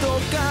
とか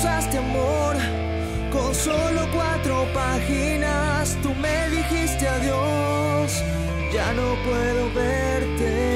Usaste amor con solo cuatro páginas. Tú me dijiste adiós, ya no puedo verte.